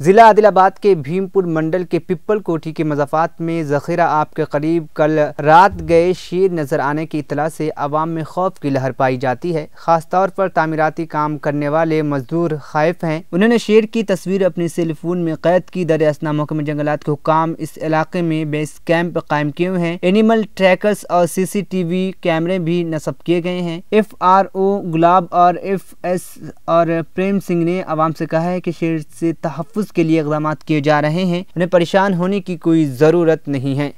जिला आदिलाबाद के भीमपुर मंडल के पिप्पल कोठी के मजाफात में जखीरा आप के करीब कल रात गए शेर नज़र आने की इतला से आवाम में खौफ की लहर पाई जाती है। ख़ास तौर पर तामीराती काम करने वाले मजदूर खाइफ हैं। उन्होंने शेर की तस्वीर अपने सेलफोन में कैद की। दर असना महकमे जंगलात के हुकाम इस इलाके में बेस कैंप कायम किए हैं। एनिमल ट्रैकर्स और सी सी टी वी कैमरे भी नस्ब किए गए हैं। एफ़ आर ओ गुलाब और एफ़ एस और प्रेम सिंह ने आवाम से कहा है कि शेर से तहफ़ के लिए इकदाम किए जा रहे हैं। उन्हें परेशान होने की कोई ज़रूरत नहीं है।